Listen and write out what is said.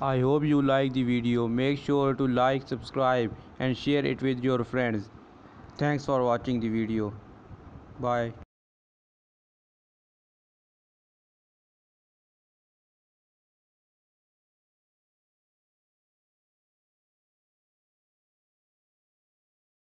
I hope you like the video. Make sure to like, subscribe and share it with your friends. Thanks for watching the video. Bye.